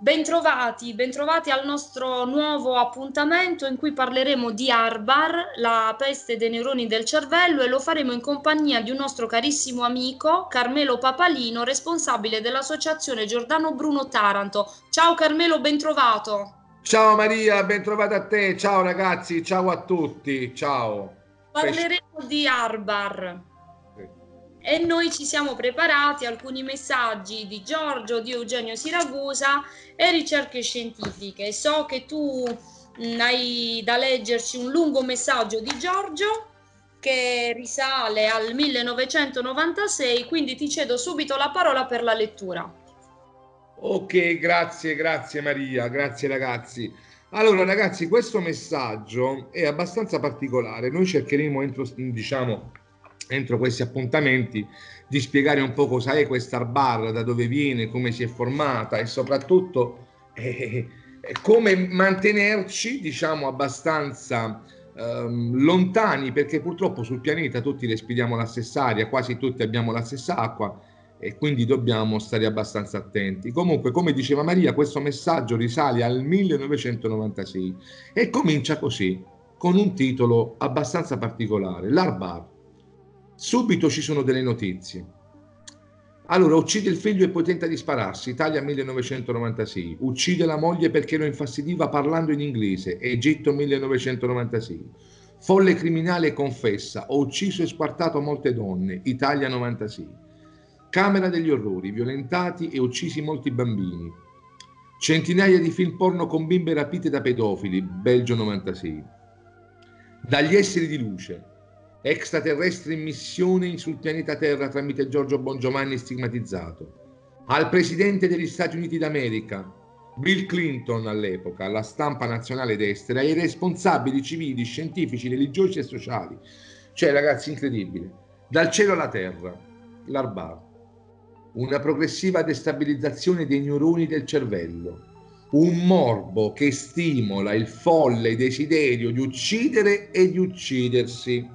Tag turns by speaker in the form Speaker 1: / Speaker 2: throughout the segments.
Speaker 1: Bentrovati, bentrovati al nostro nuovo appuntamento in cui parleremo di Arbar, la peste dei neuroni del cervello e lo faremo in compagnia di un nostro carissimo amico Carmelo Papalino, responsabile dell'associazione Giordano Bruno Taranto. Ciao Carmelo, bentrovato.
Speaker 2: Ciao Maria, bentrovata a te. Ciao ragazzi, ciao a tutti. Ciao.
Speaker 1: Parleremo di Arbar e noi ci siamo preparati alcuni messaggi di Giorgio, di Eugenio Siragusa e ricerche scientifiche. So che tu mh, hai da leggerci un lungo messaggio di Giorgio che risale al 1996, quindi ti cedo subito la parola per la lettura.
Speaker 2: Ok, grazie, grazie Maria, grazie ragazzi. Allora ragazzi, questo messaggio è abbastanza particolare. Noi cercheremo entro, diciamo, entro questi appuntamenti di spiegare un po' cosa è questa bar, da dove viene, come si è formata e soprattutto eh, eh, come mantenerci, diciamo, abbastanza ehm, lontani, perché purtroppo sul pianeta tutti respiriamo la stessa aria, quasi tutti abbiamo la stessa acqua e quindi dobbiamo stare abbastanza attenti. Comunque, come diceva Maria, questo messaggio risale al 1996 e comincia così, con un titolo abbastanza particolare, l'Arbar Subito ci sono delle notizie. Allora, uccide il figlio e poi tenta di spararsi. Italia 1996. Uccide la moglie perché lo infastidiva parlando in inglese. Egitto 1996. Folle criminale confessa. Ho ucciso e squartato molte donne. Italia 96. Camera degli orrori. Violentati e uccisi molti bambini. Centinaia di film porno con bimbe rapite da pedofili. Belgio 96. Dagli esseri di luce extraterrestri in missione sul pianeta Terra tramite Giorgio Bongiovanni stigmatizzato, al presidente degli Stati Uniti d'America, Bill Clinton all'epoca, alla stampa nazionale destra, ai responsabili civili, scientifici, religiosi e sociali. Cioè, ragazzi, incredibile. Dal cielo alla terra, l'Arbar. Una progressiva destabilizzazione dei neuroni del cervello. Un morbo che stimola il folle desiderio di uccidere e di uccidersi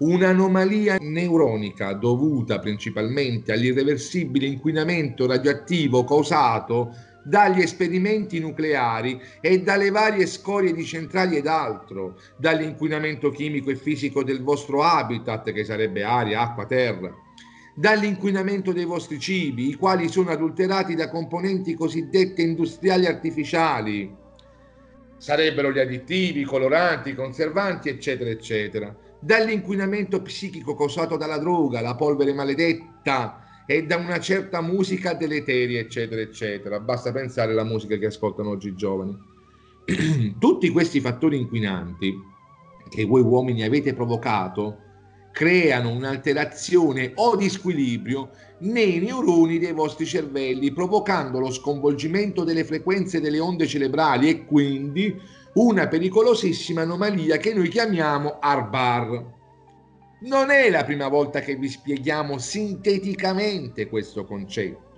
Speaker 2: un'anomalia neuronica dovuta principalmente all'irreversibile inquinamento radioattivo causato dagli esperimenti nucleari e dalle varie scorie di centrali ed altro, dall'inquinamento chimico e fisico del vostro habitat, che sarebbe aria, acqua, terra, dall'inquinamento dei vostri cibi, i quali sono adulterati da componenti cosiddette industriali artificiali, sarebbero gli additivi, i coloranti, i conservanti, eccetera, eccetera dall'inquinamento psichico causato dalla droga, la polvere maledetta e da una certa musica deleteria, eccetera, eccetera. Basta pensare alla musica che ascoltano oggi i giovani. Tutti questi fattori inquinanti che voi uomini avete provocato creano un'alterazione o disquilibrio nei neuroni dei vostri cervelli, provocando lo sconvolgimento delle frequenze delle onde cerebrali e quindi una pericolosissima anomalia che noi chiamiamo Arbar. Non è la prima volta che vi spieghiamo sinteticamente questo concetto.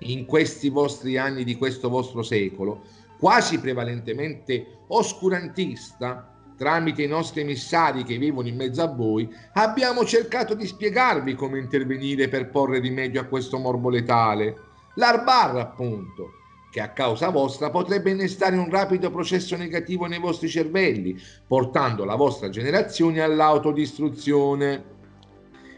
Speaker 2: In questi vostri anni di questo vostro secolo, quasi prevalentemente oscurantista, tramite i nostri emissari che vivono in mezzo a voi, abbiamo cercato di spiegarvi come intervenire per porre rimedio a questo morbo letale. L'Arbar, appunto, che a causa vostra potrebbe innestare un rapido processo negativo nei vostri cervelli, portando la vostra generazione all'autodistruzione.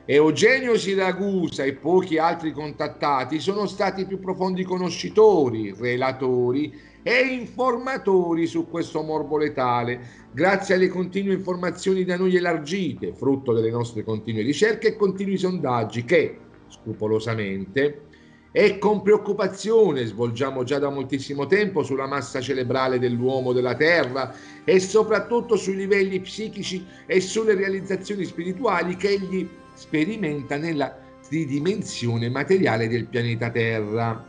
Speaker 2: Eugenio Siragusa e pochi altri contattati sono stati i più profondi conoscitori, relatori e informatori su questo morbo letale, grazie alle continue informazioni da noi elargite, frutto delle nostre continue ricerche e continui sondaggi che, scrupolosamente, e con preoccupazione svolgiamo già da moltissimo tempo sulla massa cerebrale dell'uomo della Terra e soprattutto sui livelli psichici e sulle realizzazioni spirituali che egli sperimenta nella tridimensione materiale del pianeta Terra.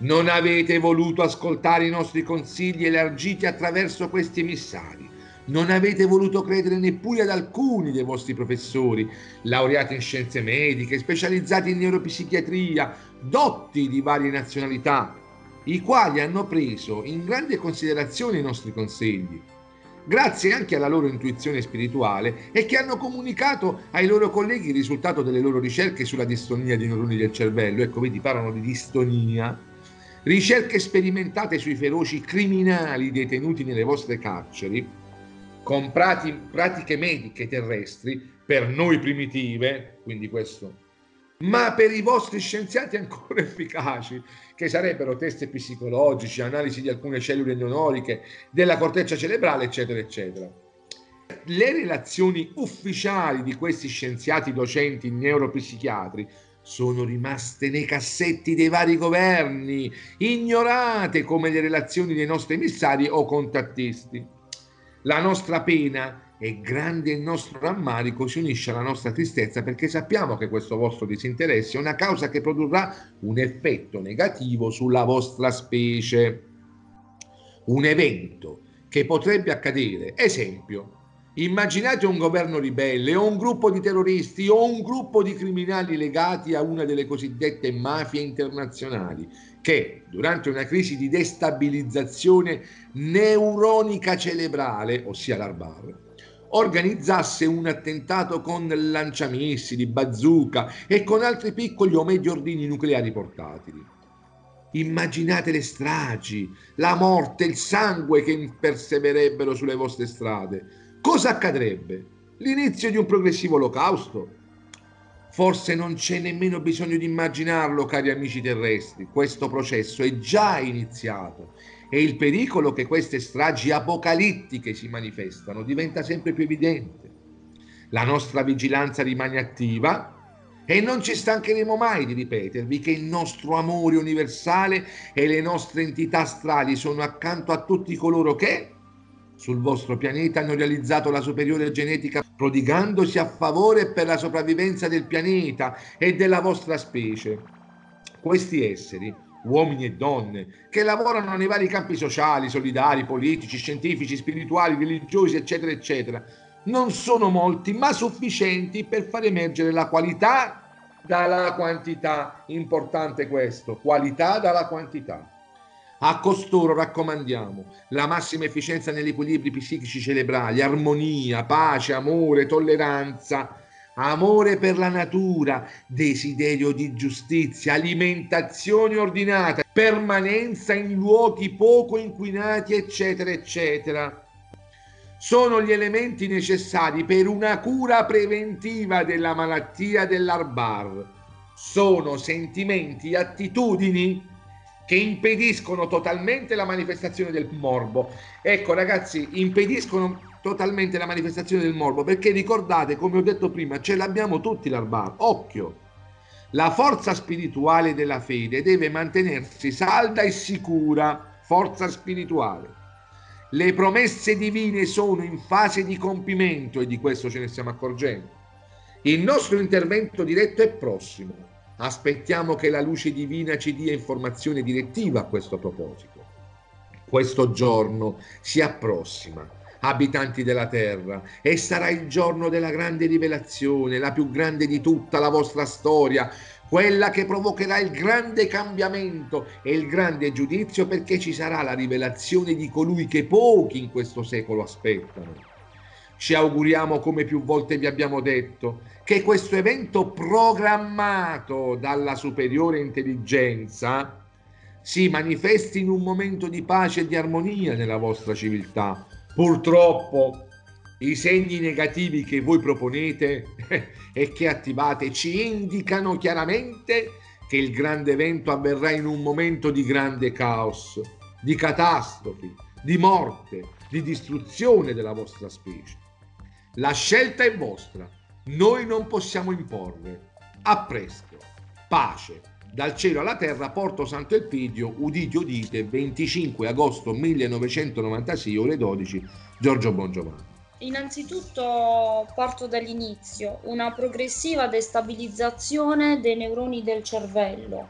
Speaker 2: Non avete voluto ascoltare i nostri consigli elargiti attraverso questi emissari non avete voluto credere neppure ad alcuni dei vostri professori, laureati in scienze mediche, specializzati in neuropsichiatria, dotti di varie nazionalità, i quali hanno preso in grande considerazione i nostri consigli, grazie anche alla loro intuizione spirituale e che hanno comunicato ai loro colleghi il risultato delle loro ricerche sulla distonia dei neuroni del cervello. Ecco, vedi, parlano di distonia. Ricerche sperimentate sui feroci criminali detenuti nelle vostre carceri, con pratiche mediche terrestri, per noi primitive, quindi questo, ma per i vostri scienziati ancora efficaci, che sarebbero test psicologici, analisi di alcune cellule neuroniche, della corteccia cerebrale, eccetera, eccetera. Le relazioni ufficiali di questi scienziati docenti neuropsichiatri sono rimaste nei cassetti dei vari governi, ignorate come le relazioni dei nostri emissari o contattisti. La nostra pena è grande il nostro rammarico si unisce alla nostra tristezza perché sappiamo che questo vostro disinteresse è una causa che produrrà un effetto negativo sulla vostra specie. Un evento che potrebbe accadere, esempio, Immaginate un governo ribelle o un gruppo di terroristi o un gruppo di criminali legati a una delle cosiddette mafie internazionali che durante una crisi di destabilizzazione neuronica cerebrale, ossia l'ARBAR, organizzasse un attentato con lanciamissili, bazooka e con altri piccoli o medi ordini nucleari portatili. Immaginate le stragi, la morte, il sangue che imperseverebbero sulle vostre strade Cosa accadrebbe? L'inizio di un progressivo olocausto? Forse non c'è nemmeno bisogno di immaginarlo, cari amici terrestri. Questo processo è già iniziato e il pericolo che queste stragi apocalittiche si manifestano diventa sempre più evidente. La nostra vigilanza rimane attiva e non ci stancheremo mai di ripetervi che il nostro amore universale e le nostre entità astrali sono accanto a tutti coloro che, sul vostro pianeta hanno realizzato la superiore genetica prodigandosi a favore per la sopravvivenza del pianeta e della vostra specie. Questi esseri, uomini e donne, che lavorano nei vari campi sociali, solidari, politici, scientifici, spirituali, religiosi, eccetera, eccetera, non sono molti, ma sufficienti per far emergere la qualità dalla quantità. Importante questo, qualità dalla quantità. A costoro raccomandiamo la massima efficienza negli equilibri psichici cerebrali, armonia, pace, amore, tolleranza, amore per la natura, desiderio di giustizia, alimentazione ordinata, permanenza in luoghi poco inquinati, eccetera, eccetera. Sono gli elementi necessari per una cura preventiva della malattia dell'Arbar. Sono sentimenti, attitudini che impediscono totalmente la manifestazione del morbo. Ecco ragazzi, impediscono totalmente la manifestazione del morbo perché ricordate, come ho detto prima, ce l'abbiamo tutti l'Arbar. Occhio! La forza spirituale della fede deve mantenersi salda e sicura, forza spirituale. Le promesse divine sono in fase di compimento e di questo ce ne stiamo accorgendo. Il nostro intervento diretto è prossimo Aspettiamo che la luce divina ci dia informazione direttiva a questo proposito. Questo giorno si approssima, abitanti della terra, e sarà il giorno della grande rivelazione, la più grande di tutta la vostra storia, quella che provocherà il grande cambiamento e il grande giudizio perché ci sarà la rivelazione di colui che pochi in questo secolo aspettano. Ci auguriamo, come più volte vi abbiamo detto, che questo evento programmato dalla superiore intelligenza si manifesti in un momento di pace e di armonia nella vostra civiltà. Purtroppo i segni negativi che voi proponete e che attivate ci indicano chiaramente che il grande evento avverrà in un momento di grande caos, di catastrofi, di morte, di distruzione della vostra specie. La scelta è vostra noi non possiamo imporre. A presto. Pace. Dal cielo alla terra, Porto Santo Elpidio, udite udite, 25 agosto 1996, ore 12, Giorgio Bongiovanni.
Speaker 1: Innanzitutto parto dall'inizio, una progressiva destabilizzazione dei neuroni del cervello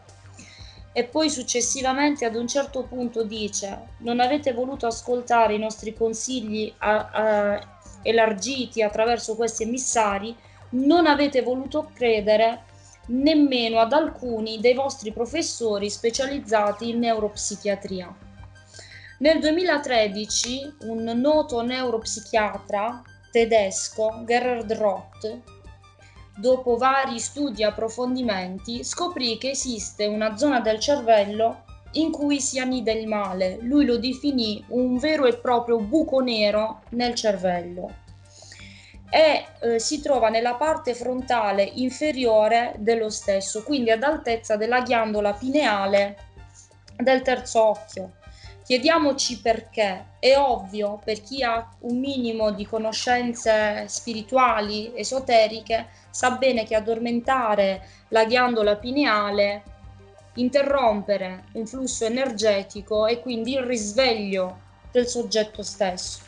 Speaker 1: e poi successivamente ad un certo punto dice non avete voluto ascoltare i nostri consigli a, a, elargiti attraverso questi emissari non avete voluto credere nemmeno ad alcuni dei vostri professori specializzati in neuropsichiatria. Nel 2013 un noto neuropsichiatra tedesco, Gerhard Roth, dopo vari studi e approfondimenti, scoprì che esiste una zona del cervello in cui si annida il male. Lui lo definì un vero e proprio buco nero nel cervello e eh, si trova nella parte frontale inferiore dello stesso, quindi ad altezza della ghiandola pineale del terzo occhio. Chiediamoci perché. È ovvio per chi ha un minimo di conoscenze spirituali, esoteriche, sa bene che addormentare la ghiandola pineale interrompere un flusso energetico e quindi il risveglio del soggetto stesso.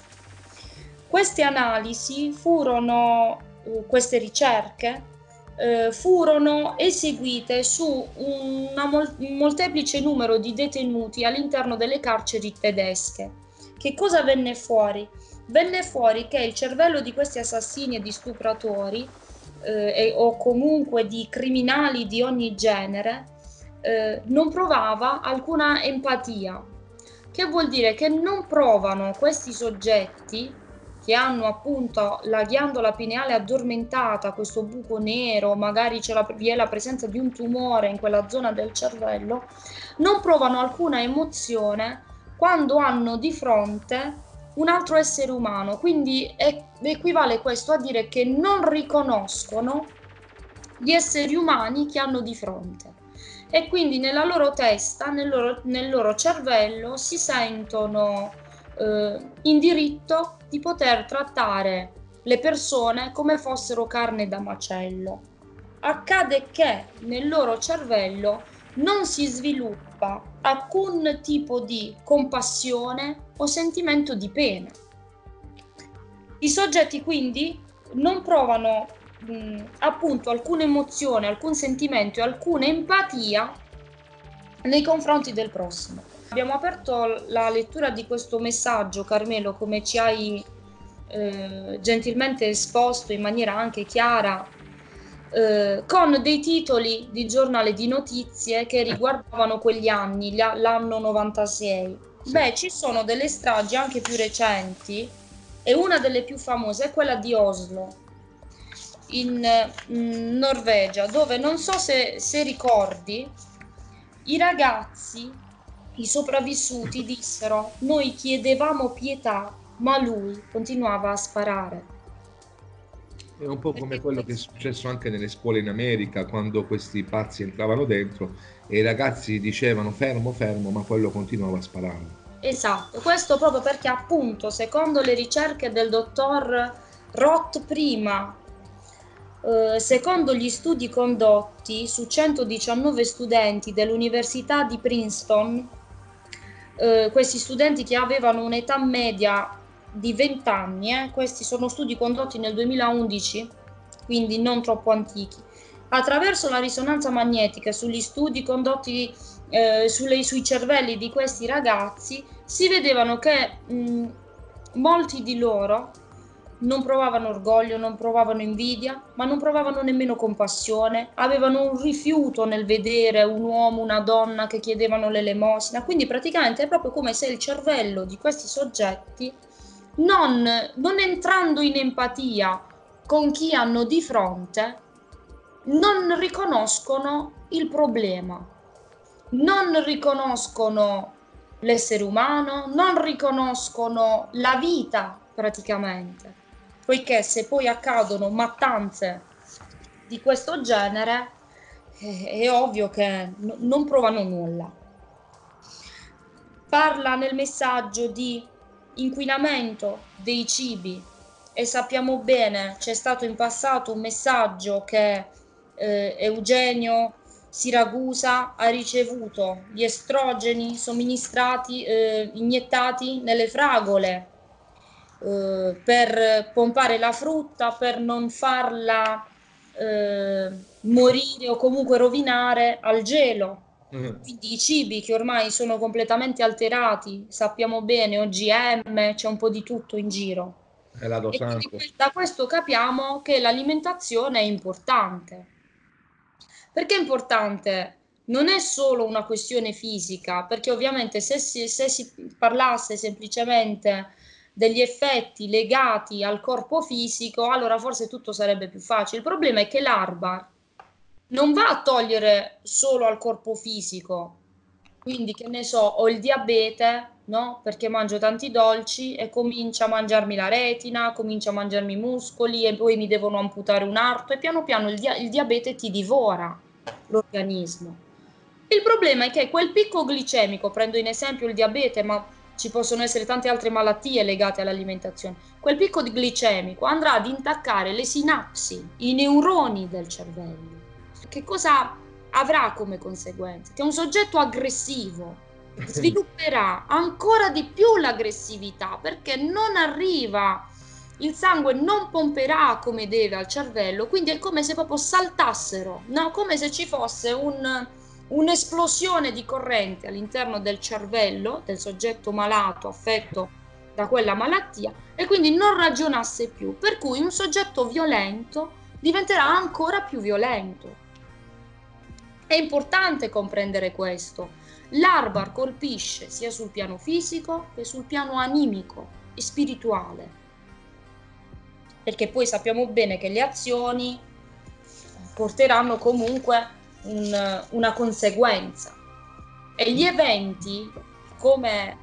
Speaker 1: Queste analisi furono, eh, queste ricerche, eh, furono eseguite su una mol- un molteplice numero di detenuti all'interno delle carceri tedesche. Che cosa venne fuori? Venne fuori che il cervello di questi assassini e di stupratori eh, o comunque di criminali di ogni genere eh, non provava alcuna empatia, che vuol dire che non provano questi soggetti che hanno appunto la ghiandola pineale addormentata, questo buco nero, magari la, vi è la presenza di un tumore in quella zona del cervello, non provano alcuna emozione quando hanno di fronte un altro essere umano. Quindi è, equivale questo a dire che non riconoscono gli esseri umani che hanno di fronte e quindi nella loro testa, nel loro, nel loro cervello si sentono eh, in diritto di poter trattare le persone come fossero carne da macello. Accade che nel loro cervello non si sviluppa alcun tipo di compassione o sentimento di pena. I soggetti quindi non provano mh, appunto alcuna emozione, alcun sentimento e alcuna empatia nei confronti del prossimo. Abbiamo aperto la lettura di questo messaggio, Carmelo, come ci hai eh, gentilmente esposto in maniera anche chiara, eh, con dei titoli di giornale di notizie che riguardavano quegli anni, l'anno 96. Beh, ci sono delle stragi anche più recenti e una delle più famose è quella di Oslo, in, in Norvegia, dove non so se, se ricordi, i ragazzi i sopravvissuti dissero: Noi chiedevamo pietà, ma lui continuava a sparare.
Speaker 2: È un po' come quello che è successo anche nelle scuole in America, quando questi pazzi entravano dentro e i ragazzi dicevano fermo, fermo, ma quello continuava a sparare.
Speaker 1: Esatto, questo proprio perché appunto, secondo le ricerche del dottor Roth prima, eh, secondo gli studi condotti su 119 studenti dell'Università di Princeton, eh, questi studenti che avevano un'età media di 20 anni, eh, questi sono studi condotti nel 2011, quindi non troppo antichi, attraverso la risonanza magnetica sugli studi condotti eh, sulle, sui cervelli di questi ragazzi, si vedevano che mh, molti di loro non provavano orgoglio, non provavano invidia, ma non provavano nemmeno compassione, avevano un rifiuto nel vedere un uomo, una donna che chiedevano l'elemosina, quindi praticamente è proprio come se il cervello di questi soggetti, non, non entrando in empatia con chi hanno di fronte, non riconoscono il problema, non riconoscono l'essere umano, non riconoscono la vita praticamente poiché se poi accadono mattanze di questo genere eh, è ovvio che non provano nulla. Parla nel messaggio di inquinamento dei cibi e sappiamo bene c'è stato in passato un messaggio che eh, Eugenio Siragusa ha ricevuto gli estrogeni somministrati, eh, iniettati nelle fragole eh, per pompare la frutta, per non farla eh, morire o comunque rovinare al gelo. Mm. Quindi i cibi che ormai sono completamente alterati, sappiamo bene, OGM, c'è un po' di tutto in giro. E quindi, da questo capiamo che l'alimentazione è importante. Perché è importante? Non è solo una questione fisica, perché ovviamente se si, se si parlasse semplicemente degli effetti legati al corpo fisico, allora forse tutto sarebbe più facile. Il problema è che l'ARBAR non va a togliere solo al corpo fisico, quindi che ne so, ho il diabete, no? Perché mangio tanti dolci e comincia a mangiarmi la retina, comincia a mangiarmi i muscoli e poi mi devono amputare un arto e piano piano il, dia- il diabete ti divora l'organismo. Il problema è che quel picco glicemico, prendo in esempio il diabete, ma ci possono essere tante altre malattie legate all'alimentazione, quel picco glicemico andrà ad intaccare le sinapsi, i neuroni del cervello. Che cosa avrà come conseguenza? Che un soggetto aggressivo svilupperà ancora di più l'aggressività perché non arriva il sangue non pomperà come deve al cervello, quindi è come se proprio saltassero, no? come se ci fosse un, un'esplosione di corrente all'interno del cervello del soggetto malato affetto da quella malattia e quindi non ragionasse più, per cui un soggetto violento diventerà ancora più violento. È importante comprendere questo. L'Arbar colpisce sia sul piano fisico che sul piano animico e spirituale, perché poi sappiamo bene che le azioni porteranno comunque un, una conseguenza e gli eventi, come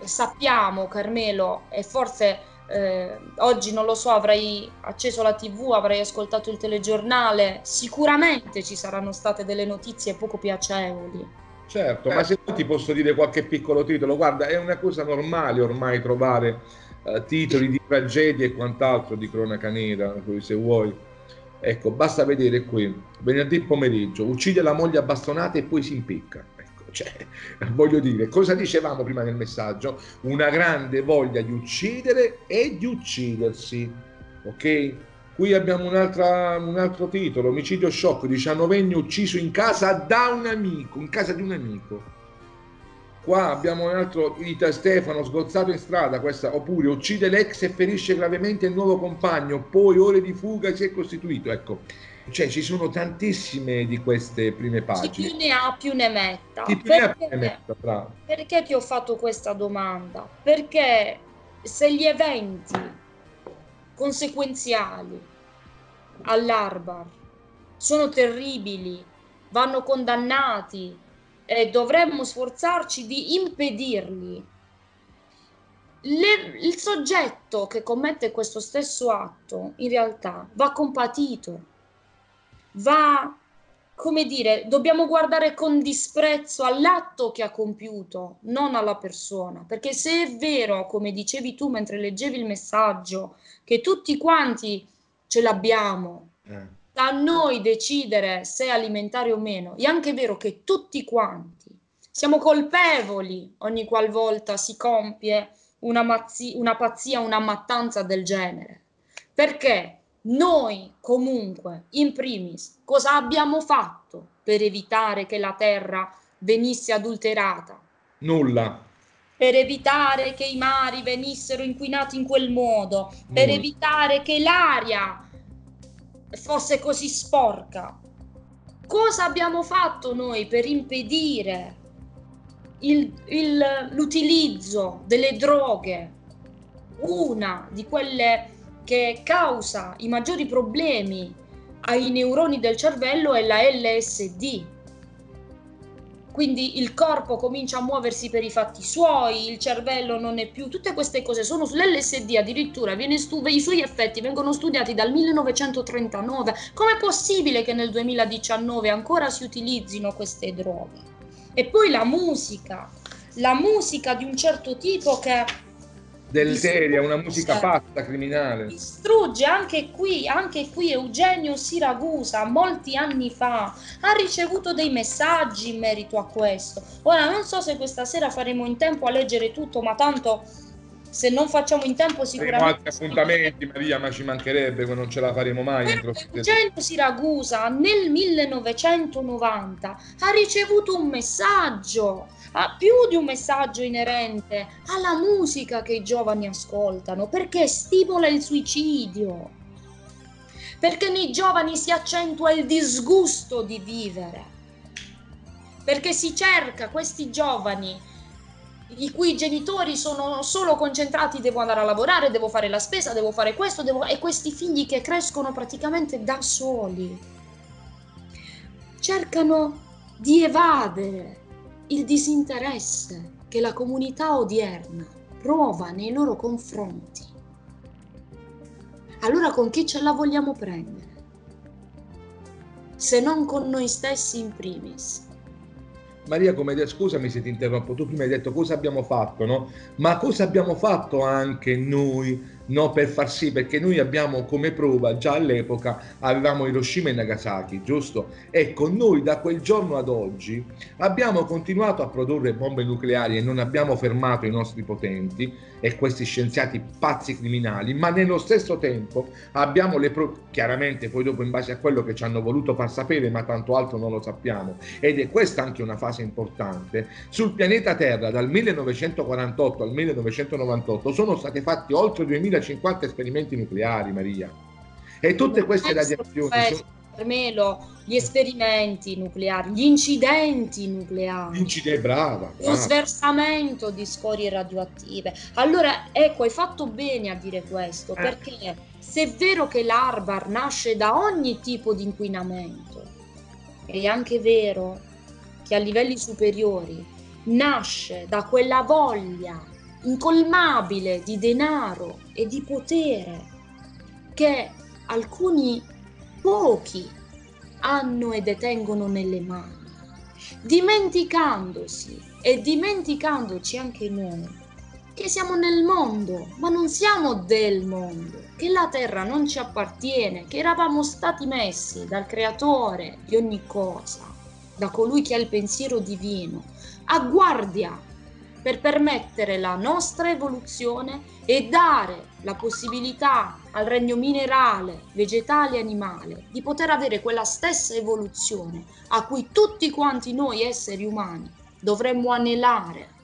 Speaker 1: sappiamo Carmelo, e forse eh, oggi non lo so, avrei acceso la tv, avrei ascoltato il telegiornale, sicuramente ci saranno state delle notizie poco piacevoli.
Speaker 2: Certo, eh. ma se ti posso dire qualche piccolo titolo, guarda, è una cosa normale ormai trovare eh, titoli di tragedie e quant'altro di cronaca nera, se vuoi. Ecco, basta vedere qui, venerdì pomeriggio, uccide la moglie a bastonate e poi si impicca cioè, voglio dire, cosa dicevamo prima nel messaggio? Una grande voglia di uccidere e di uccidersi, ok? Qui abbiamo un altro titolo, omicidio shock, diciannovenne ucciso in casa da un amico, in casa di un amico. Qua abbiamo un altro, Ita Stefano, sgozzato in strada, questa, oppure uccide l'ex e ferisce gravemente il nuovo compagno, poi ore di fuga si è costituito. Ecco, cioè ci sono tantissime di queste prime pagine.
Speaker 1: Chi più ne ha più ne metta.
Speaker 2: Chi più perché, ne ha più ne metta, bravo.
Speaker 1: Perché ti ho fatto questa domanda? Perché se gli eventi conseguenziali all'Arbar sono terribili, vanno condannati e dovremmo sforzarci di impedirli. Le, il soggetto che commette questo stesso atto in realtà va compatito va, come dire, dobbiamo guardare con disprezzo all'atto che ha compiuto, non alla persona, perché se è vero, come dicevi tu mentre leggevi il messaggio, che tutti quanti ce l'abbiamo, eh. A noi decidere se alimentare o meno, è anche vero che tutti quanti siamo colpevoli ogni qualvolta si compie una, mazzi- una pazzia, una mattanza del genere. Perché? Noi comunque, in primis, cosa abbiamo fatto per evitare che la terra venisse adulterata?
Speaker 2: Nulla.
Speaker 1: Per evitare che i mari venissero inquinati in quel modo, per Nulla. evitare che l'aria fosse così sporca. Cosa abbiamo fatto noi per impedire il, il, l'utilizzo delle droghe? Una di quelle che causa i maggiori problemi ai neuroni del cervello è la LSD. Quindi il corpo comincia a muoversi per i fatti suoi, il cervello non è più, tutte queste cose sono sull'LSD addirittura, stu- i suoi effetti vengono studiati dal 1939. Com'è possibile che nel 2019 ancora si utilizzino queste droghe? E poi la musica, la musica di un certo tipo che
Speaker 2: deleteria, una musica pazza, criminale.
Speaker 1: Distrugge anche qui, anche qui Eugenio Siragusa, molti anni fa, ha ricevuto dei messaggi in merito a questo. Ora non so se questa sera faremo in tempo a leggere tutto, ma tanto se non facciamo in tempo sicuramente... Avremo
Speaker 2: altri appuntamenti Maria, ma ci mancherebbe, non ce la faremo mai.
Speaker 1: Eugenio Siragusa nel 1990 ha ricevuto un messaggio ha più di un messaggio inerente alla musica che i giovani ascoltano, perché stimola il suicidio, perché nei giovani si accentua il disgusto di vivere, perché si cerca questi giovani i cui genitori sono solo concentrati, devo andare a lavorare, devo fare la spesa, devo fare questo, devo... e questi figli che crescono praticamente da soli cercano di evadere il disinteresse che la comunità odierna prova nei loro confronti. Allora con chi ce la vogliamo prendere? Se non con noi stessi in primis.
Speaker 2: Maria, come detto, scusami se ti interrompo, tu prima hai detto cosa abbiamo fatto, no? Ma cosa abbiamo fatto anche noi no, per far sì, perché noi abbiamo come prova, già all'epoca avevamo Hiroshima e Nagasaki, giusto? Ecco, noi da quel giorno ad oggi abbiamo continuato a produrre bombe nucleari e non abbiamo fermato i nostri potenti e questi scienziati pazzi criminali, ma nello stesso tempo abbiamo le prove, chiaramente poi dopo in base a quello che ci hanno voluto far sapere, ma tanto altro non lo sappiamo, ed è questa anche una fase importante, sul pianeta Terra dal 1948 al 1998 sono stati fatti oltre 2000 2050 esperimenti nucleari, Maria. E tutte queste radiazioni... Sono...
Speaker 1: Carmelo, gli esperimenti nucleari, gli incidenti nucleari.
Speaker 2: Incidente, brava,
Speaker 1: brava. Lo sversamento di scorie radioattive. Allora, ecco, hai fatto bene a dire questo, eh. perché se è vero che l'Arbar nasce da ogni tipo di inquinamento, è anche vero che a livelli superiori nasce da quella voglia incolmabile di denaro e di potere che alcuni pochi hanno e detengono nelle mani, dimenticandosi e dimenticandoci anche noi che siamo nel mondo, ma non siamo del mondo, che la terra non ci appartiene, che eravamo stati messi dal creatore di ogni cosa, da colui che ha il pensiero divino, a guardia per permettere la nostra evoluzione e dare la possibilità al regno minerale, vegetale e animale di poter avere quella stessa evoluzione a cui tutti quanti noi esseri umani dovremmo anelare.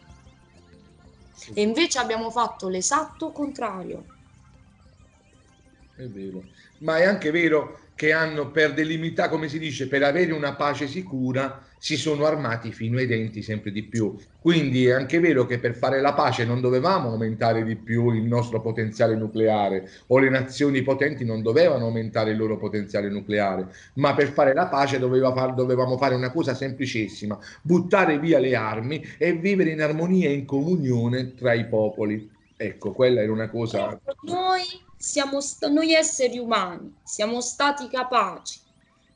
Speaker 1: E invece abbiamo fatto l'esatto contrario.
Speaker 2: È vero, ma è anche vero che hanno per delimitare, come si dice, per avere una pace sicura, si sono armati fino ai denti sempre di più. Quindi è anche vero che per fare la pace non dovevamo aumentare di più il nostro potenziale nucleare o le nazioni potenti non dovevano aumentare il loro potenziale nucleare, ma per fare la pace far, dovevamo fare una cosa semplicissima, buttare via le armi e vivere in armonia e in comunione tra i popoli. Ecco, quella era una cosa...
Speaker 1: Noi, siamo st- noi esseri umani siamo stati capaci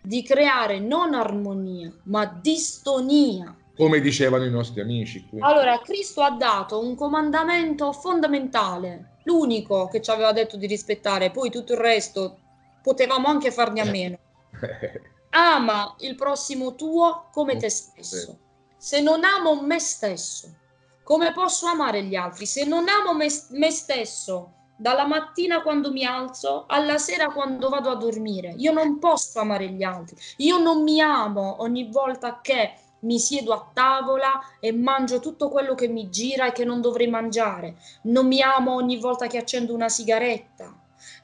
Speaker 1: di creare non armonia, ma distonia.
Speaker 2: Come dicevano i nostri amici.
Speaker 1: Qui. Allora, Cristo ha dato un comandamento fondamentale, l'unico che ci aveva detto di rispettare, poi tutto il resto potevamo anche farne a eh. meno. Ama il prossimo tuo come te stesso. Se non amo me stesso, come posso amare gli altri? Se non amo me, me stesso, dalla mattina quando mi alzo alla sera quando vado a dormire. Io non posso amare gli altri. Io non mi amo ogni volta che mi siedo a tavola e mangio tutto quello che mi gira e che non dovrei mangiare. Non mi amo ogni volta che accendo una sigaretta.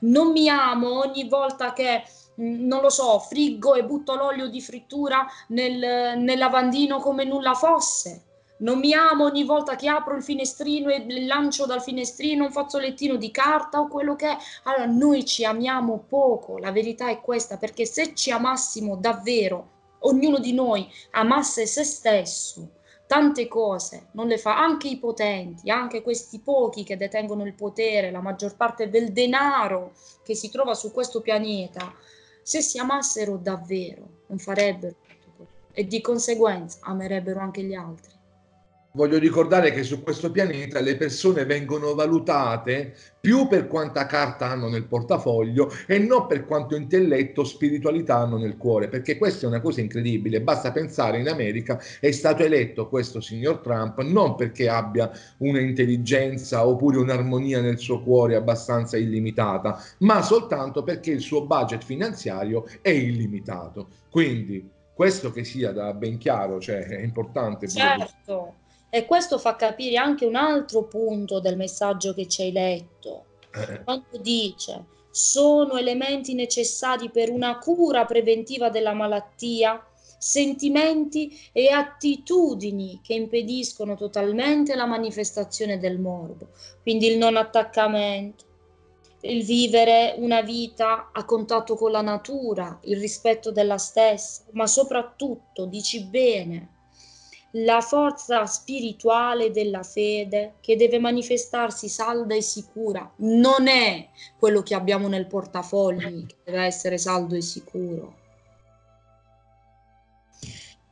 Speaker 1: Non mi amo ogni volta che mm, non lo so, friggo e butto l'olio di frittura nel, nel lavandino come nulla fosse non mi amo ogni volta che apro il finestrino e lancio dal finestrino un fazzolettino di carta o quello che è. Allora noi ci amiamo poco, la verità è questa, perché se ci amassimo davvero, ognuno di noi amasse se stesso, tante cose non le fa, anche i potenti, anche questi pochi che detengono il potere, la maggior parte del denaro che si trova su questo pianeta, se si amassero davvero non farebbero tutto e di conseguenza amerebbero anche gli altri.
Speaker 2: Voglio ricordare che su questo pianeta le persone vengono valutate più per quanta carta hanno nel portafoglio e non per quanto intelletto o spiritualità hanno nel cuore, perché questa è una cosa incredibile. Basta pensare in America è stato eletto questo signor Trump non perché abbia un'intelligenza oppure un'armonia nel suo cuore abbastanza illimitata, ma soltanto perché il suo budget finanziario è illimitato. Quindi questo che sia da ben chiaro, cioè è importante.
Speaker 1: Certo. E questo fa capire anche un altro punto del messaggio che ci hai letto, eh. quando dice sono elementi necessari per una cura preventiva della malattia, sentimenti e attitudini che impediscono totalmente la manifestazione del morbo, quindi il non attaccamento, il vivere una vita a contatto con la natura, il rispetto della stessa, ma soprattutto, dici bene, la forza spirituale della fede che deve manifestarsi salda e sicura. Non è quello che abbiamo nel portafogli che deve essere saldo e sicuro.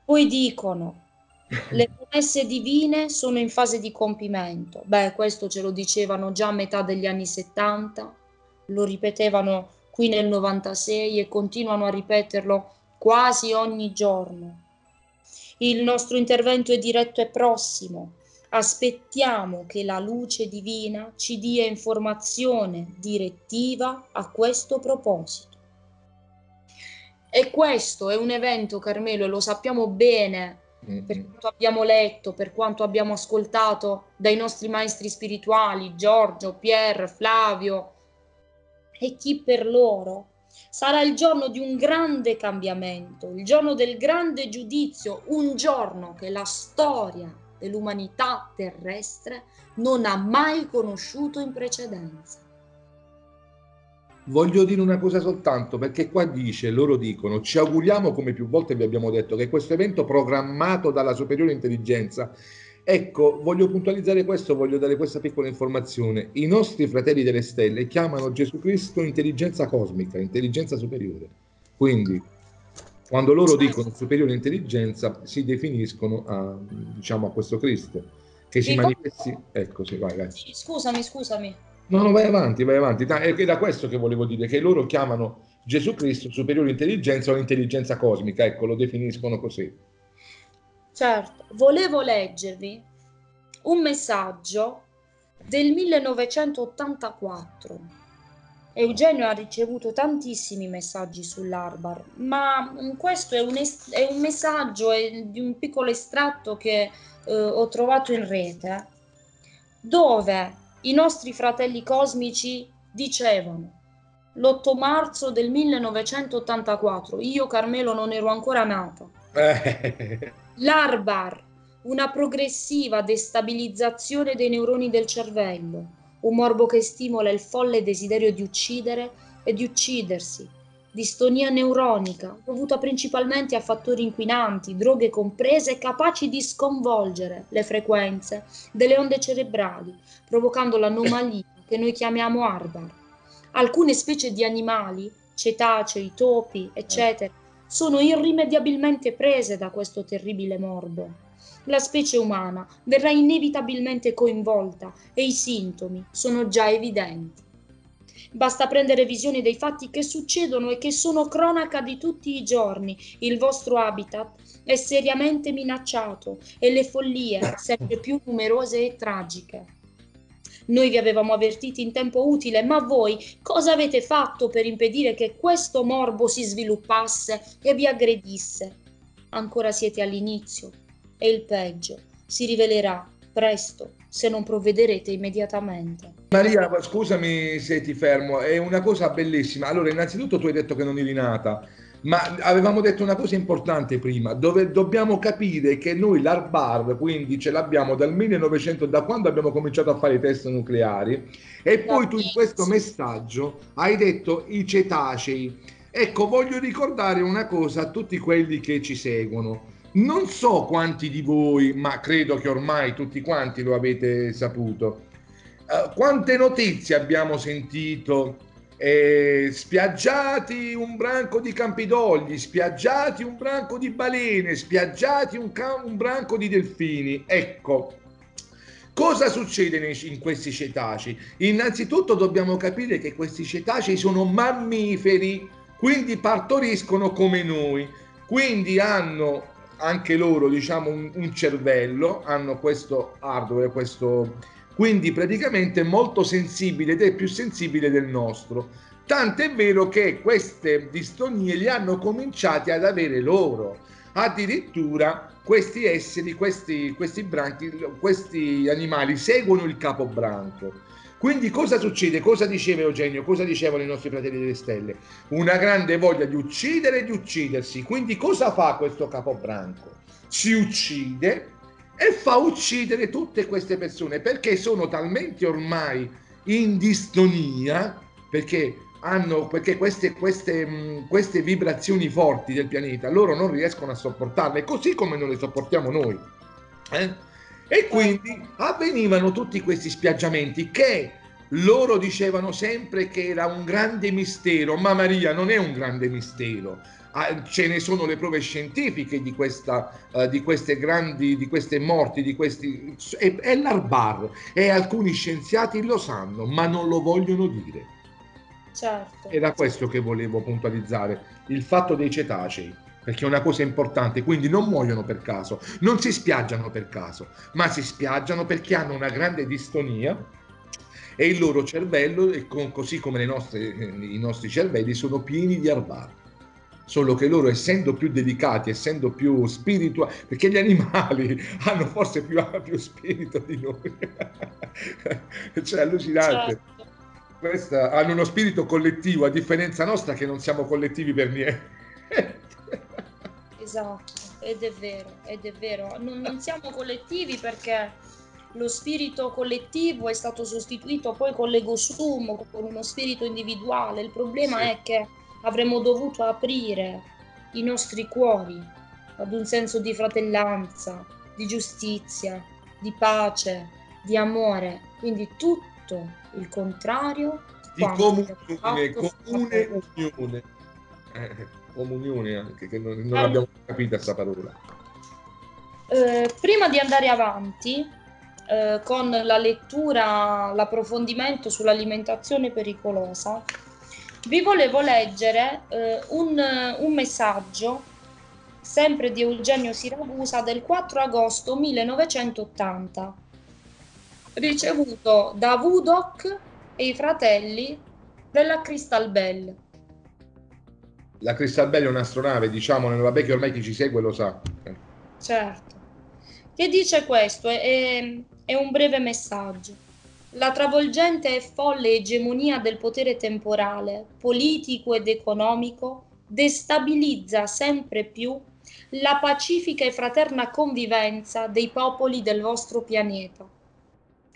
Speaker 1: Poi dicono, le promesse divine sono in fase di compimento. Beh, questo ce lo dicevano già a metà degli anni 70, lo ripetevano qui nel 96 e continuano a ripeterlo quasi ogni giorno. Il nostro intervento è diretto e prossimo. Aspettiamo che la luce divina ci dia informazione direttiva a questo proposito. E questo è un evento, Carmelo, e lo sappiamo bene per quanto abbiamo letto, per quanto abbiamo ascoltato dai nostri maestri spirituali, Giorgio, Pier, Flavio, e chi per loro sarà il giorno di un grande cambiamento, il giorno del grande giudizio, un giorno che la storia dell'umanità terrestre non ha mai conosciuto in precedenza.
Speaker 2: Voglio dire una cosa soltanto, perché qua dice, loro dicono, ci auguriamo, come più volte vi abbiamo detto, che questo evento programmato dalla superiore intelligenza, ecco, voglio puntualizzare questo, voglio dare questa piccola informazione. I nostri fratelli delle stelle chiamano Gesù Cristo intelligenza cosmica, intelligenza superiore. Quindi, quando loro dicono superiore intelligenza, si definiscono a, diciamo, a questo Cristo, che si manifesti... Ecco, sì, vai, vai.
Speaker 1: Scusami, scusami.
Speaker 2: No, no, vai avanti, vai avanti. È da questo che volevo dire, che loro chiamano Gesù Cristo superiore intelligenza o intelligenza cosmica, ecco, lo definiscono così.
Speaker 1: Certo, volevo leggervi un messaggio del 1984. Eugenio ha ricevuto tantissimi messaggi sull'Arbar, ma questo è un, est- è un messaggio è di un piccolo estratto che eh, ho trovato in rete, dove i nostri fratelli cosmici dicevano l'8 marzo del 1984, io Carmelo non ero ancora nata. L'Arbar, una progressiva destabilizzazione dei neuroni del cervello, un morbo che stimola il folle desiderio di uccidere e di uccidersi, distonia neuronica dovuta principalmente a fattori inquinanti, droghe comprese, capaci di sconvolgere le frequenze delle onde cerebrali, provocando l'anomalia che noi chiamiamo Arbar. Alcune specie di animali, cetacei, topi, eccetera, sono irrimediabilmente prese da questo terribile morbo. La specie umana verrà inevitabilmente coinvolta e i sintomi sono già evidenti. Basta prendere visione dei fatti che succedono e che sono cronaca di tutti i giorni. Il vostro habitat è seriamente minacciato e le follie sempre più numerose e tragiche. Noi vi avevamo avvertiti in tempo utile, ma voi cosa avete fatto per impedire che questo morbo si sviluppasse e vi aggredisse? Ancora siete all'inizio e il peggio si rivelerà presto se non provvederete immediatamente.
Speaker 2: Maria, scusami se ti fermo, è una cosa bellissima. Allora, innanzitutto tu hai detto che non eri nata, ma avevamo detto una cosa importante prima, dove dobbiamo capire che noi l'ARBAR, quindi ce l'abbiamo dal 1900, da quando abbiamo cominciato a fare i test nucleari, e poi tu in questo messaggio hai detto i cetacei. Ecco, voglio ricordare una cosa a tutti quelli che ci seguono. Non so quanti di voi, ma credo che ormai tutti quanti lo avete saputo. Uh, quante notizie abbiamo sentito? Eh, spiaggiati un branco di campidogli, spiaggiati un branco di balene, spiaggiati un, ca- un branco di delfini. Ecco, Cosa succede in questi cetacei? Innanzitutto dobbiamo capire che questi cetacei sono mammiferi, quindi partoriscono come noi, quindi hanno anche loro diciamo un, un cervello, hanno questo hardware, questo quindi praticamente molto sensibile ed è più sensibile del nostro. Tant'è vero che queste distonie li hanno cominciati ad avere loro. Addirittura questi esseri, questi, questi branchi, questi animali seguono il capobranco. Quindi cosa succede? Cosa diceva Eugenio? Cosa dicevano i nostri fratelli delle stelle? Una grande voglia di uccidere e di uccidersi. Quindi cosa fa questo capobranco? Si uccide e fa uccidere tutte queste persone perché sono talmente ormai in distonia perché hanno perché queste, queste, queste vibrazioni forti del pianeta loro non riescono a sopportarle così come non le sopportiamo noi Eh? E quindi avvenivano tutti questi spiaggiamenti che loro dicevano sempre che era un grande mistero, ma Maria non è un grande mistero. Ah, ce ne sono le prove scientifiche di, questa, uh, di queste grandi, di queste morti, di questi... È, è l'Arbar e alcuni scienziati lo sanno, ma non lo vogliono dire.
Speaker 1: Certo.
Speaker 2: Era questo che volevo puntualizzare, il fatto dei cetacei, perché è una cosa importante, quindi non muoiono per caso, non si spiaggiano per caso, ma si spiaggiano perché hanno una grande distonia e il loro cervello, così come nostre, i nostri cervelli, sono pieni di arbar solo che loro essendo più dedicati, essendo più spirituali, perché gli animali hanno forse più, più spirito di noi, cioè allucinante. Certo. Questa, hanno uno spirito collettivo, a differenza nostra che non siamo collettivi per niente.
Speaker 1: esatto, ed è vero, ed è vero. Non, non siamo collettivi perché lo spirito collettivo è stato sostituito poi con l'ego sum, con uno spirito individuale. Il problema sì. è che avremmo dovuto aprire i nostri cuori ad un senso di fratellanza, di giustizia, di pace, di amore, quindi tutto il contrario
Speaker 2: di comune, comune unione. Eh, comunione anche, che non, non eh, abbiamo capito questa parola.
Speaker 1: Eh, prima di andare avanti eh, con la lettura, l'approfondimento sull'alimentazione pericolosa, vi volevo leggere eh, un, un messaggio sempre di Eugenio Siragusa del 4 agosto 1980 ricevuto da Vudoc e i fratelli della Crystal Bell.
Speaker 2: La Crystal Bell è un'astronave, diciamo, vabbè che ormai chi ci segue lo sa.
Speaker 1: Certo. Che dice questo? È, è un breve messaggio. La travolgente e folle egemonia del potere temporale, politico ed economico destabilizza sempre più la pacifica e fraterna convivenza dei popoli del vostro pianeta.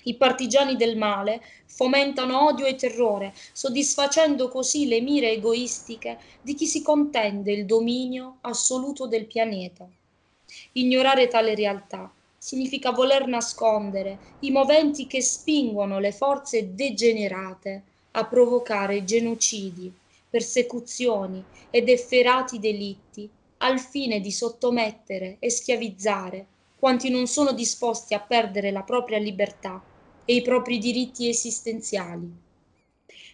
Speaker 1: I partigiani del male fomentano odio e terrore, soddisfacendo così le mire egoistiche di chi si contende il dominio assoluto del pianeta. Ignorare tale realtà significa voler nascondere i moventi che spingono le forze degenerate a provocare genocidi, persecuzioni ed efferati delitti al fine di sottomettere e schiavizzare quanti non sono disposti a perdere la propria libertà e i propri diritti esistenziali.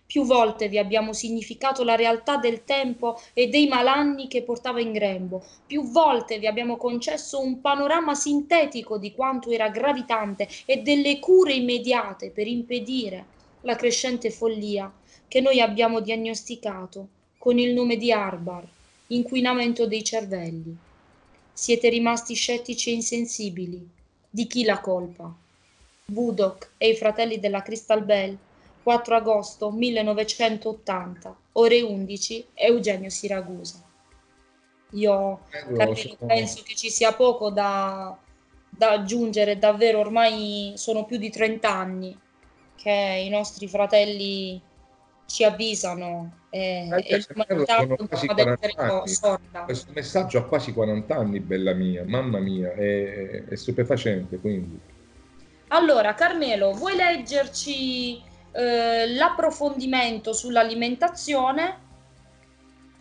Speaker 1: Più volte vi abbiamo significato la realtà del tempo e dei malanni che portava in grembo. Più volte vi abbiamo concesso un panorama sintetico di quanto era gravitante e delle cure immediate per impedire la crescente follia che noi abbiamo diagnosticato con il nome di Arbar, inquinamento dei cervelli. Siete rimasti scettici e insensibili. Di chi la colpa? Budok e i fratelli della Crystal Bell 4 agosto 1980, ore 11, Eugenio Siragusa. Io Carmelo, penso che ci sia poco da, da aggiungere, davvero ormai sono più di 30 anni che i nostri fratelli ci avvisano e,
Speaker 2: eh, e l'umanità continua ad sorda. Questo messaggio ha quasi 40 anni, bella mia, mamma mia, è, è stupefacente quindi.
Speaker 1: Allora, Carmelo, vuoi leggerci eh, l'approfondimento sull'alimentazione.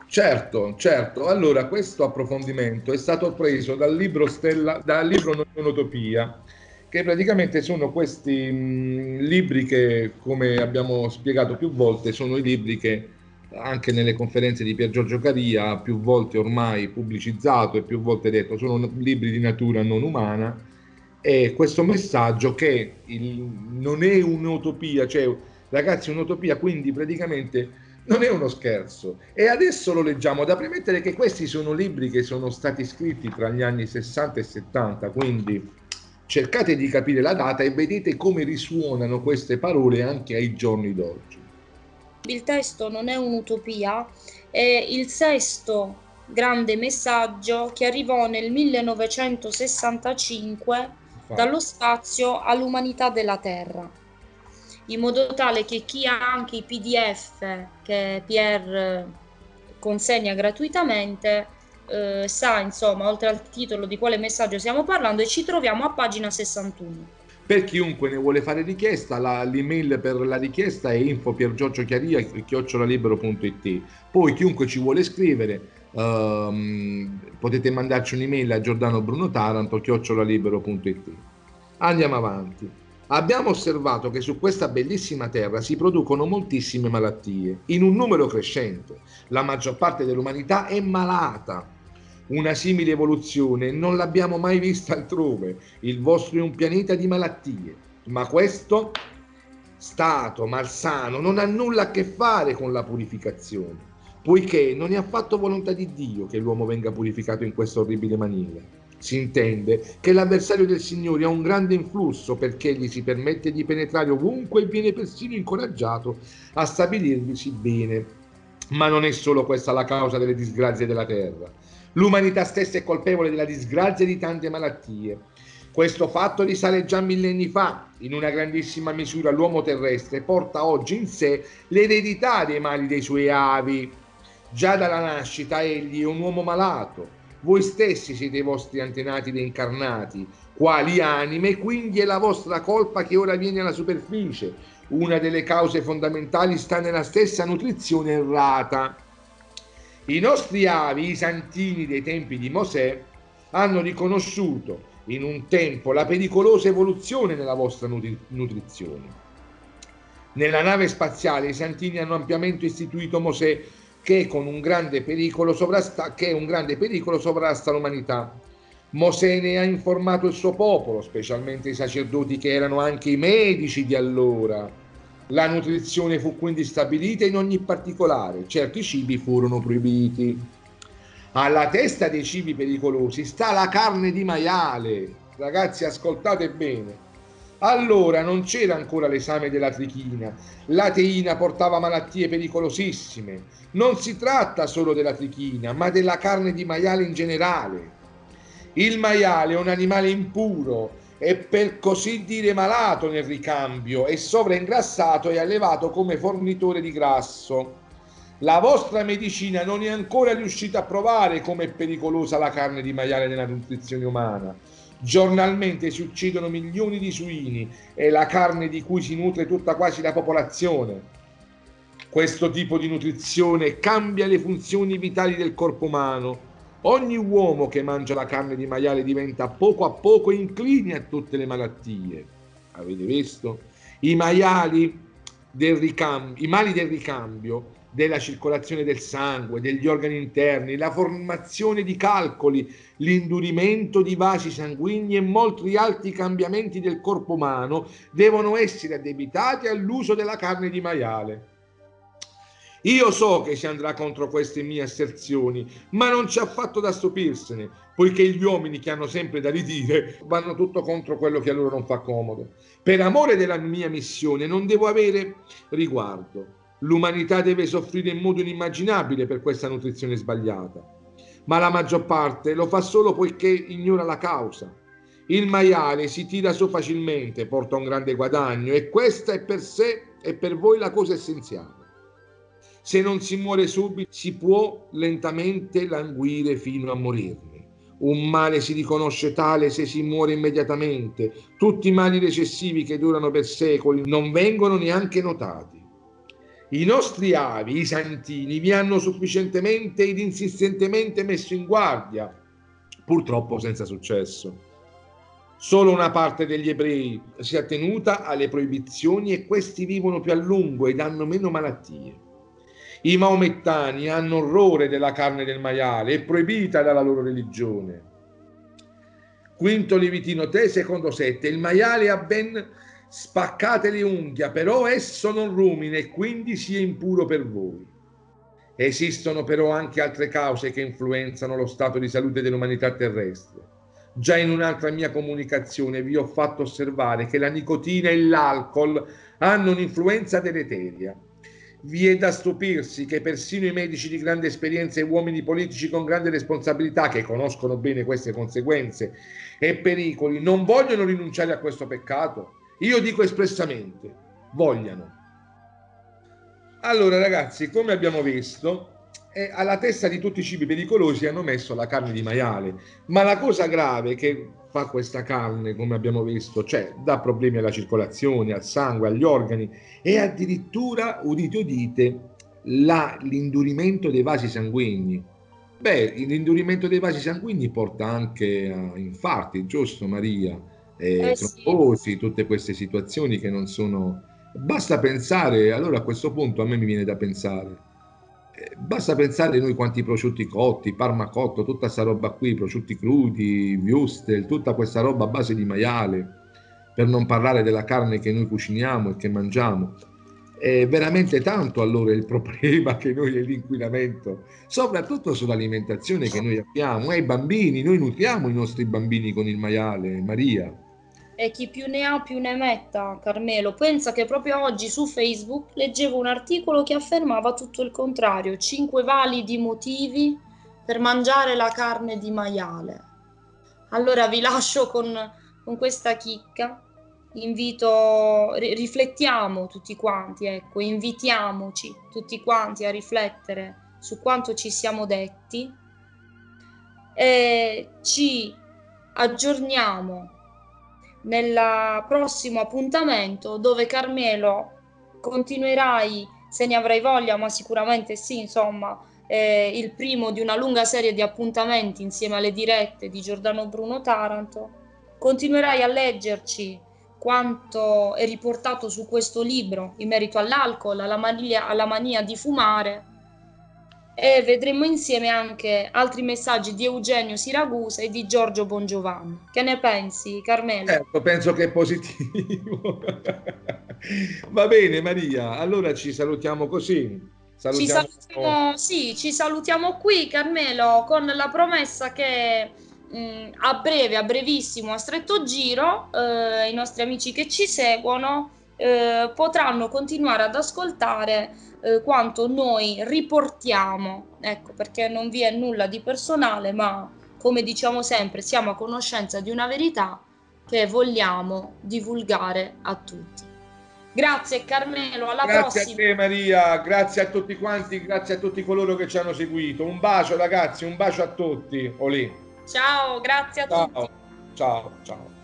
Speaker 2: Certo, certo. Allora, questo approfondimento è stato preso dal libro, Stella, dal libro Non Utopia, che praticamente sono questi mh, libri che, come abbiamo spiegato più volte, sono i libri che anche nelle conferenze di Pier Giorgio Caria, più volte ormai pubblicizzato e più volte detto, sono libri di natura non umana è questo messaggio che il, non è un'utopia, cioè ragazzi un'utopia quindi praticamente non è uno scherzo. E adesso lo leggiamo. Da premettere che questi sono libri che sono stati scritti tra gli anni 60 e 70 quindi cercate di capire la data e vedete come risuonano queste parole anche ai giorni d'oggi.
Speaker 1: Il testo non è un'utopia è il sesto grande messaggio che arrivò nel 1965 dallo spazio all'umanità della Terra, in modo tale che chi ha anche i PDF che Pierre consegna gratuitamente eh, sa insomma oltre al titolo di quale messaggio stiamo parlando e ci troviamo a pagina 61.
Speaker 2: Per chiunque ne vuole fare richiesta, la, l'email per la richiesta è info chiocciolaliberO.it. Poi chiunque ci vuole scrivere um, potete mandarci un'email a Giordano Bruno Taranto chiocciolaliberO.it. Andiamo avanti. Abbiamo osservato che su questa bellissima terra si producono moltissime malattie, in un numero crescente. La maggior parte dell'umanità è malata una simile evoluzione non l'abbiamo mai vista altrove. Il vostro è un pianeta di malattie, ma questo stato malsano non ha nulla a che fare con la purificazione, poiché non è affatto volontà di Dio che l'uomo venga purificato in questa orribile maniera. Si intende che l'avversario del Signore ha un grande influsso perché gli si permette di penetrare ovunque e viene persino incoraggiato a stabilirvisi bene. Ma non è solo questa la causa delle disgrazie della terra. L'umanità stessa è colpevole della disgrazia di tante malattie. Questo fatto risale già millenni fa. In una grandissima misura l'uomo terrestre porta oggi in sé l'eredità dei mali dei suoi avi. Già dalla nascita egli è un uomo malato. Voi stessi siete i vostri antenati reincarnati, quali anime, quindi è la vostra colpa che ora viene alla superficie. Una delle cause fondamentali sta nella stessa nutrizione errata. I nostri avi, i santini dei tempi di Mosè, hanno riconosciuto in un tempo la pericolosa evoluzione nella vostra nutri- nutrizione. Nella nave spaziale i santini hanno ampiamente istituito Mosè che con un grande pericolo sovrasta, che un grande pericolo sovrasta l'umanità. Mosè ne ha informato il suo popolo, specialmente i sacerdoti che erano anche i medici di allora la nutrizione fu quindi stabilita in ogni particolare, certi cibi furono proibiti. Alla testa dei cibi pericolosi sta la carne di maiale. Ragazzi, ascoltate bene. Allora non c'era ancora l'esame della trichina. La teina portava malattie pericolosissime. Non si tratta solo della trichina, ma della carne di maiale in generale. Il maiale è un animale impuro è per così dire malato nel ricambio e sovraingrassato e allevato come fornitore di grasso. La vostra medicina non è ancora riuscita a provare come è pericolosa la carne di maiale nella nutrizione umana. Giornalmente si uccidono milioni di suini e la carne di cui si nutre tutta quasi la popolazione. Questo tipo di nutrizione cambia le funzioni vitali del corpo umano Ogni uomo che mangia la carne di maiale diventa poco a poco incline a tutte le malattie. Avete visto? I maiali del ricambio, i mali del ricambio, della circolazione del sangue, degli organi interni, la formazione di calcoli, l'indurimento di vasi sanguigni e molti altri cambiamenti del corpo umano devono essere addebitati all'uso della carne di maiale. Io so che si andrà contro queste mie asserzioni, ma non c'è affatto da stupirsene, poiché gli uomini che hanno sempre da ridire vanno tutto contro quello che a loro non fa comodo. Per amore della mia missione non devo avere riguardo. L'umanità deve soffrire in modo inimmaginabile per questa nutrizione sbagliata, ma la maggior parte lo fa solo poiché ignora la causa. Il maiale si tira su facilmente, porta un grande guadagno e questa è per sé e per voi la cosa essenziale. Se non si muore subito, si può lentamente languire fino a morirne. Un male si riconosce tale se si muore immediatamente. Tutti i mali recessivi che durano per secoli non vengono neanche notati. I nostri avi, i santini, vi hanno sufficientemente ed insistentemente messo in guardia, purtroppo senza successo. Solo una parte degli ebrei si è tenuta alle proibizioni e questi vivono più a lungo ed hanno meno malattie. I maomettani hanno orrore della carne del maiale, è proibita dalla loro religione. Quinto Livitino 3, secondo 7. Il maiale ha ben spaccate le unghie, però esso non rumina e quindi sia impuro per voi. Esistono però anche altre cause che influenzano lo stato di salute dell'umanità terrestre. Già in un'altra mia comunicazione vi ho fatto osservare che la nicotina e l'alcol hanno un'influenza deleteria vi è da stupirsi che persino i medici di grande esperienza e uomini politici con grande responsabilità, che conoscono bene queste conseguenze e pericoli, non vogliono rinunciare a questo peccato. Io dico espressamente, vogliano. Allora ragazzi, come abbiamo visto, e alla testa di tutti i cibi pericolosi hanno messo la carne di maiale. Ma la cosa grave che fa questa carne, come abbiamo visto, cioè dà problemi alla circolazione, al sangue, agli organi e addirittura, udite udite, la, l'indurimento dei vasi sanguigni. Beh, l'indurimento dei vasi sanguigni porta anche a infarti, giusto Maria? Eh, eh trombosi, sì. tutte queste situazioni che non sono... Basta pensare, allora a questo punto a me mi viene da pensare, eh, basta pensare noi quanti prosciutti cotti, parma cotto, tutta questa roba qui, prosciutti crudi, wurstel, tutta questa roba a base di maiale, per non parlare della carne che noi cuciniamo e che mangiamo è veramente tanto allora il problema che noi è l'inquinamento, soprattutto sull'alimentazione che noi abbiamo, e i bambini, noi nutriamo i nostri bambini con il maiale, Maria.
Speaker 1: E chi più ne ha più ne metta, Carmelo. Pensa che proprio oggi su Facebook leggevo un articolo che affermava tutto il contrario, cinque validi motivi per mangiare la carne di maiale. Allora vi lascio con, con questa chicca invito, riflettiamo tutti quanti, ecco, invitiamoci tutti quanti a riflettere su quanto ci siamo detti e ci aggiorniamo nel prossimo appuntamento dove Carmelo continuerai se ne avrai voglia ma sicuramente sì insomma eh, il primo di una lunga serie di appuntamenti insieme alle dirette di Giordano Bruno Taranto. Continuerai a leggerci quanto è riportato su questo libro in merito all'alcol, alla mania, alla mania di fumare e vedremo insieme anche altri messaggi di Eugenio Siragusa e di Giorgio Bongiovanni. Che ne pensi, Carmelo?
Speaker 2: Certo, penso che è positivo. Va bene, Maria, allora ci salutiamo così.
Speaker 1: Salutiamo... Ci salutiamo, sì, ci salutiamo qui, Carmelo, con la promessa che mh, a breve, a brevissimo, a stretto giro, eh, i nostri amici che ci seguono eh, potranno continuare ad ascoltare eh, quanto noi riportiamo, ecco perché non vi è nulla di personale, ma come diciamo sempre siamo a conoscenza di una verità che vogliamo divulgare a tutti. Grazie Carmelo, alla
Speaker 2: grazie
Speaker 1: prossima.
Speaker 2: Grazie a te Maria, grazie a tutti quanti, grazie a tutti coloro che ci hanno seguito. Un bacio ragazzi, un bacio a tutti. Olì.
Speaker 1: Ciao, grazie a
Speaker 2: ciao,
Speaker 1: tutti.
Speaker 2: Ciao, ciao.